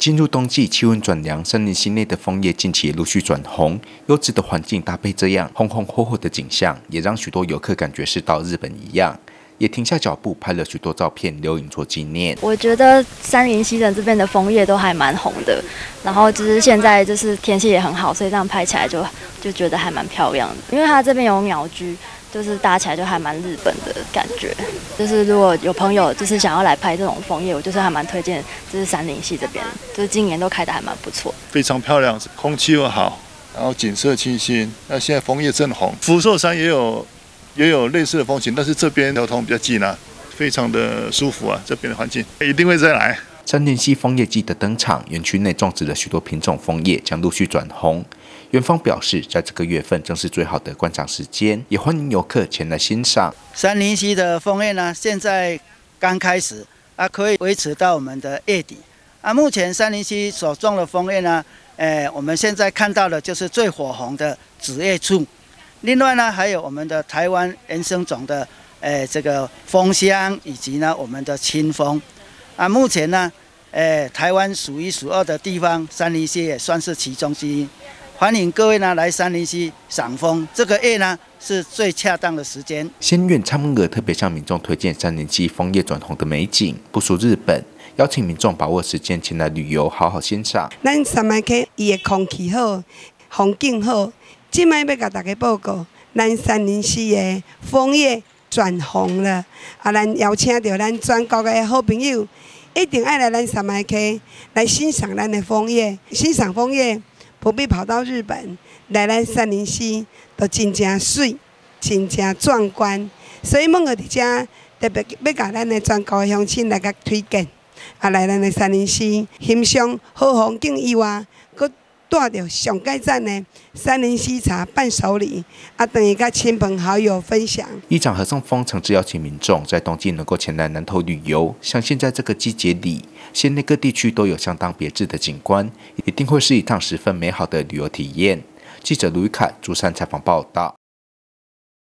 进入冬季，气温转凉，森林溪内的枫叶近期也陆续转红。优质的环境搭配这样红红火火的景象，也让许多游客感觉是到日本一样，也停下脚步拍了许多照片留影做纪念。我觉得山林溪人这边的枫叶都还蛮红的，然后就是现在就是天气也很好，所以这样拍起来就就觉得还蛮漂亮的。因为它这边有鸟居。就是搭起来就还蛮日本的感觉，就是如果有朋友就是想要来拍这种枫叶，我就是还蛮推荐，就是山林溪这边，就是今年都开的还蛮不错，非常漂亮，空气又好，然后景色清新。那现在枫叶正红，福寿山也有也有类似的风情，但是这边交通比较近啊，非常的舒服啊，这边的环境一定会再来。三林溪枫叶季的登场，园区内种植了许多品种枫叶，将陆续转红。园方表示，在这个月份正是最好的观赏时间，也欢迎游客前来欣赏。三林溪的枫叶呢，现在刚开始啊，可以维持到我们的月底。啊，目前三林溪所种的枫叶呢，诶，我们现在看到的就是最火红的紫叶树。另外呢，还有我们的台湾原生种的诶这个枫香，以及呢我们的清风。啊，目前呢。诶，台湾数一数二的地方，三林溪也算是其中之一。欢迎各位呢来三林溪赏枫，这个月呢是最恰当的时间。仙苑参门阁特别向民众推荐三林溪枫叶转红的美景，不输日本，邀请民众把握时间前来旅游，好好欣赏。咱三麦溪伊的空气好，风景好，今麦要甲大家报告，咱三林溪的枫叶转红了，啊，咱邀请到咱全国的好朋友。一定爱来咱三麦溪来欣赏咱的枫叶，欣赏枫叶不必跑到日本，来咱三林溪都真正水，真正壮观。所以，梦个伫遮特别要甲咱的全国乡亲来甲推荐，啊，来咱的三林溪欣赏好风景以外，带着上盖赞的三林西茶伴手礼，啊，等于跟亲朋好友分享。一场和尚风诚挚邀请民众在冬季能够前来南投旅游，像现在这个季节里，县内各地区都有相当别致的景观，一定会是一趟十分美好的旅游体验。记者卢玉凯、竹山采访报道。